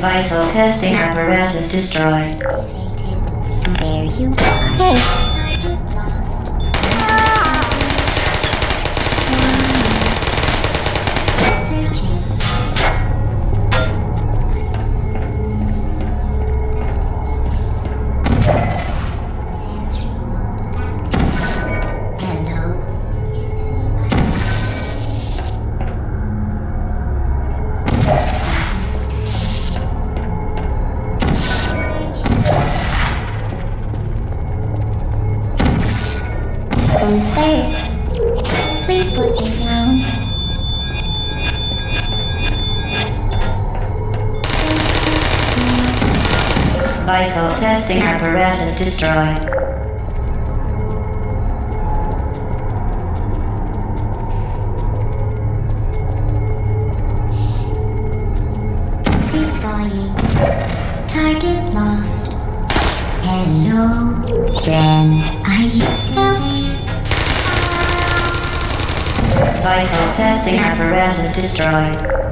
Vital testing apparatus destroyed. There you are. Hey. Apparatus destroyed. Deploying. Target lost. Hello, Ben. Are you still there? Vital testing apparatus destroyed.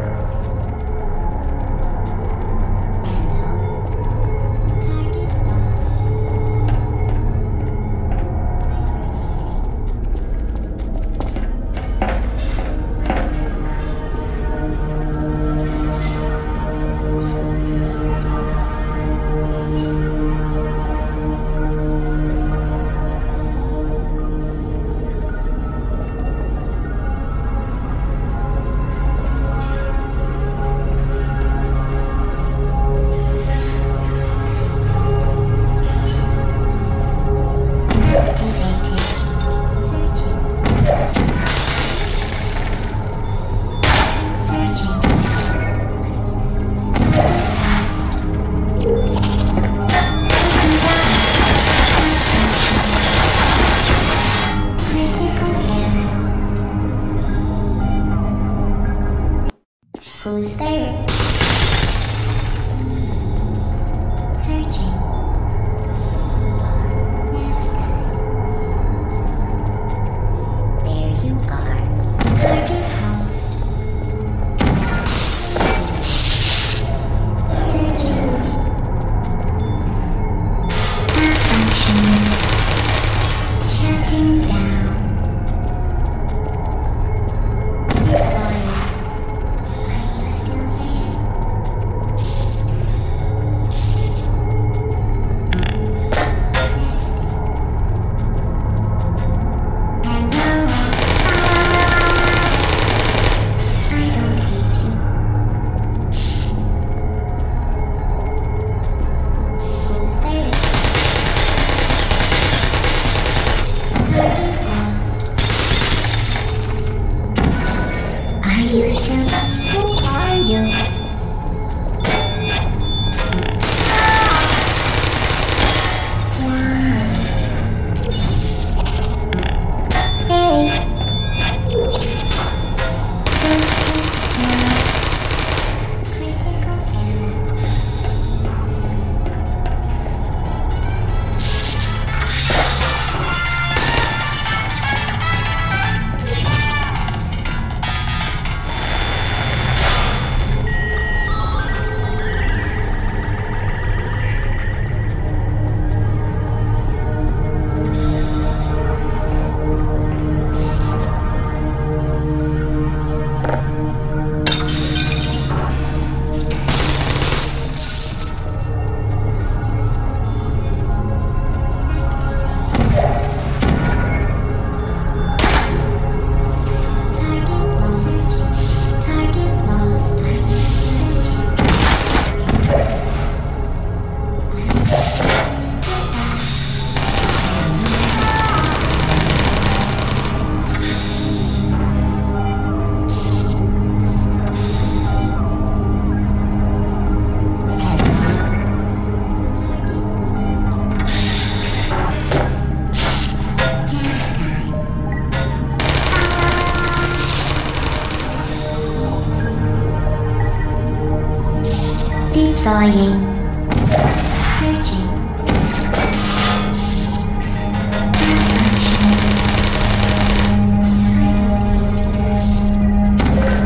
Searching.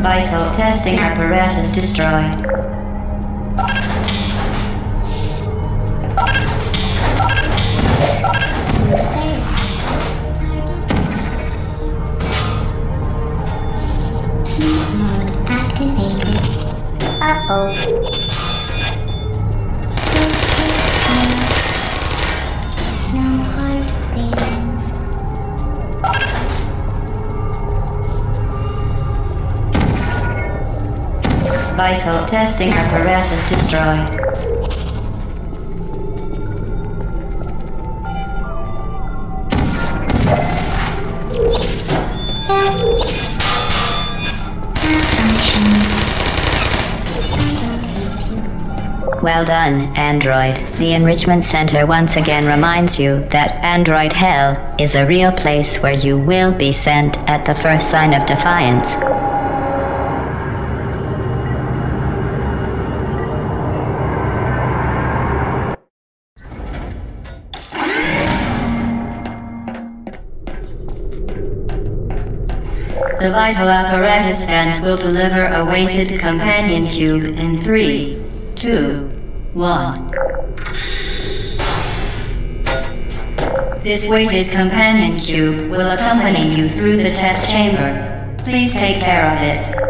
Vital testing apparatus destroyed. Sleep mode activated. Uh-oh. Vital testing apparatus destroyed. Well done, Android. The Enrichment Center once again reminds you that Android Hell is a real place where you will be sent at the first sign of defiance. The vital apparatus vent will deliver a weighted companion cube in three, two, one. This weighted companion cube will accompany you through the test chamber. Please take care of it.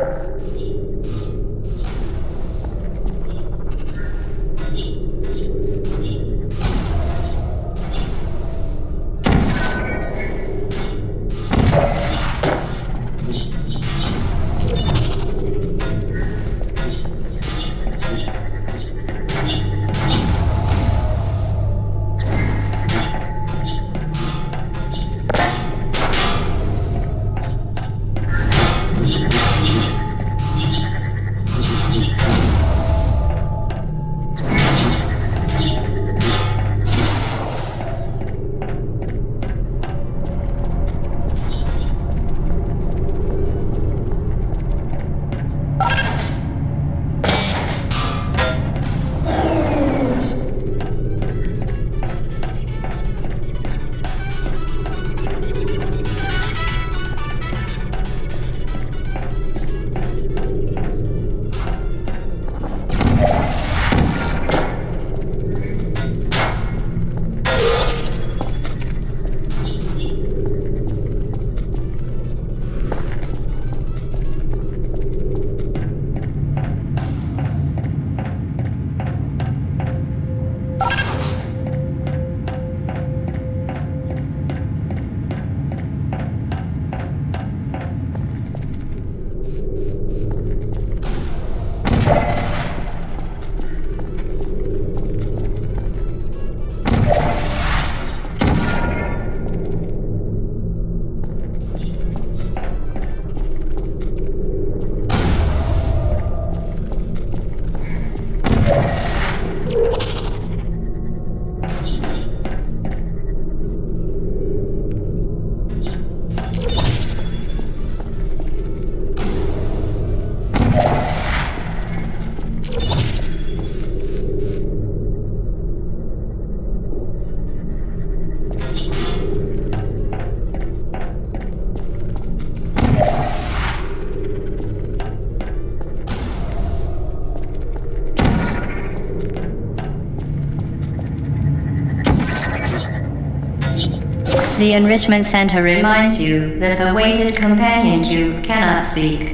The Enrichment Center reminds you that the weighted companion cube cannot speak.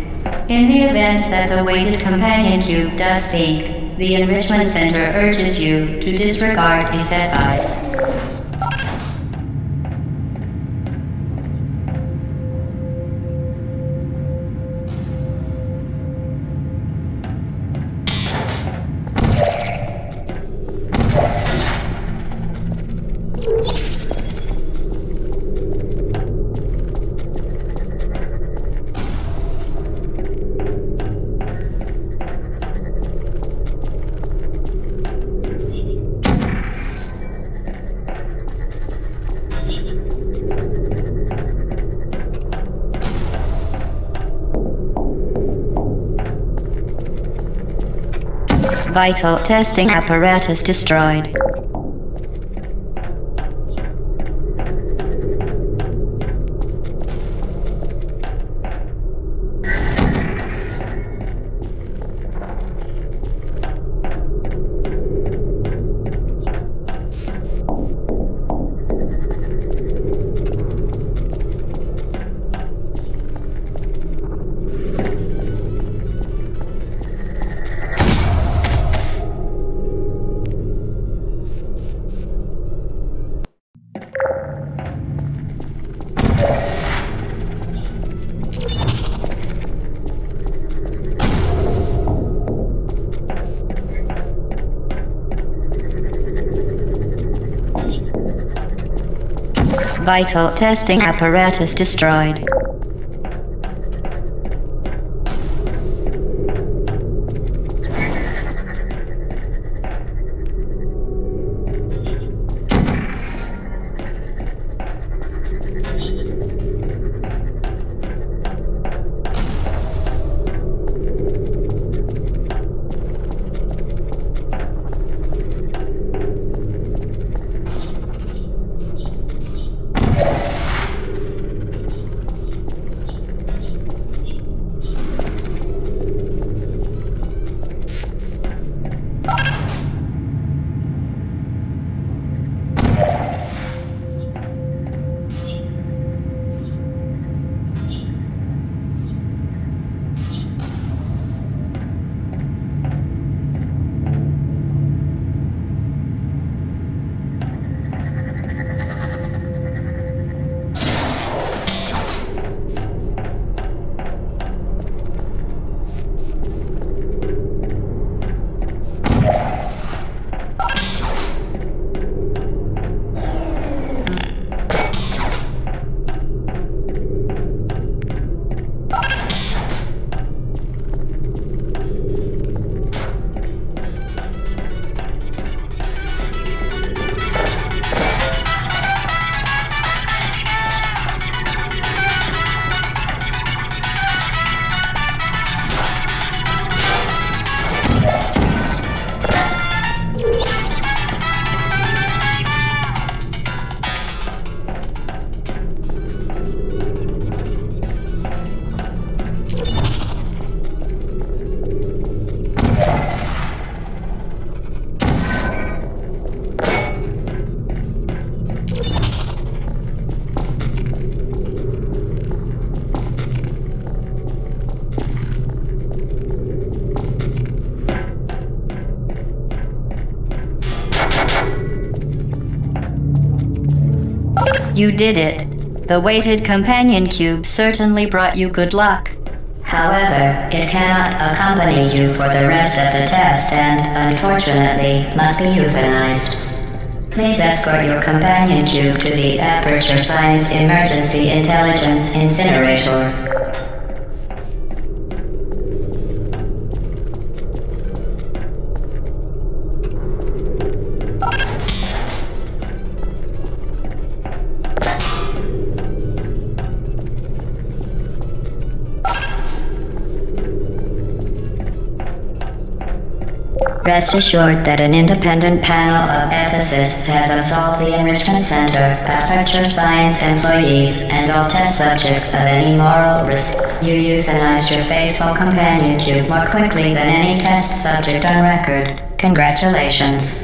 In the event that the weighted companion cube does speak, the Enrichment Center urges you to disregard its advice. Vital testing apparatus destroyed. Vital testing apparatus destroyed. You did it. The weighted companion cube certainly brought you good luck. However, it cannot accompany you for the rest of the test and, unfortunately, must be euthanized. Please escort your companion cube to the Aperture Science Emergency Intelligence Incinerator. Rest assured that an independent panel of ethicists has absolved the Enrichment Center, Aperture Science employees, and all test subjects of any moral risk. You euthanized your faithful companion cube more quickly than any test subject on record. Congratulations.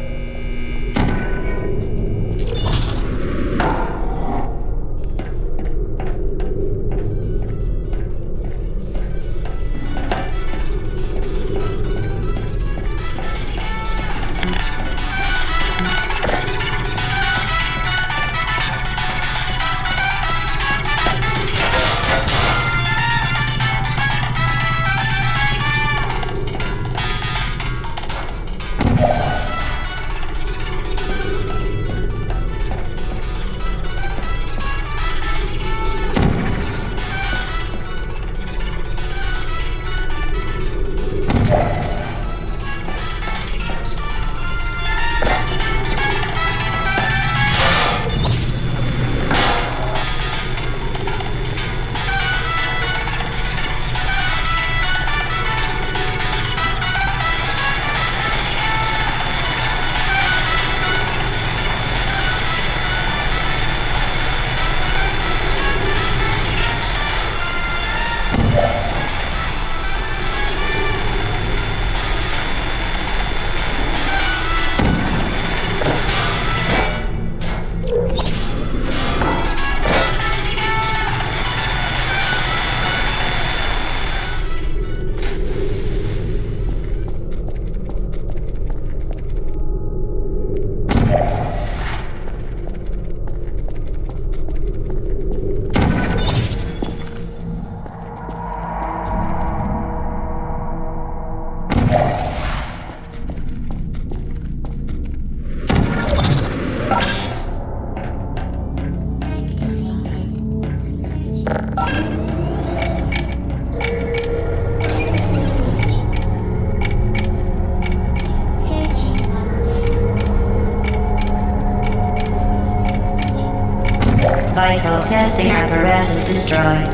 Testing apparatus destroyed.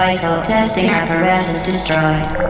Vital testing apparatus destroyed.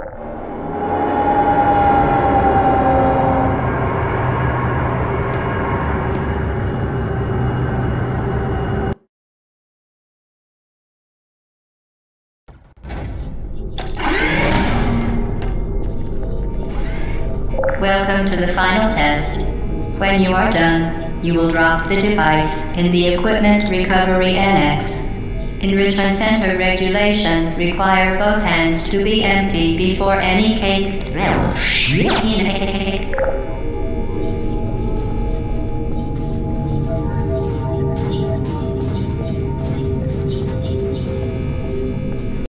When you are done, you will drop the device in the Equipment Recovery Annex. Enrichment Center regulations require both hands to be empty before any cake.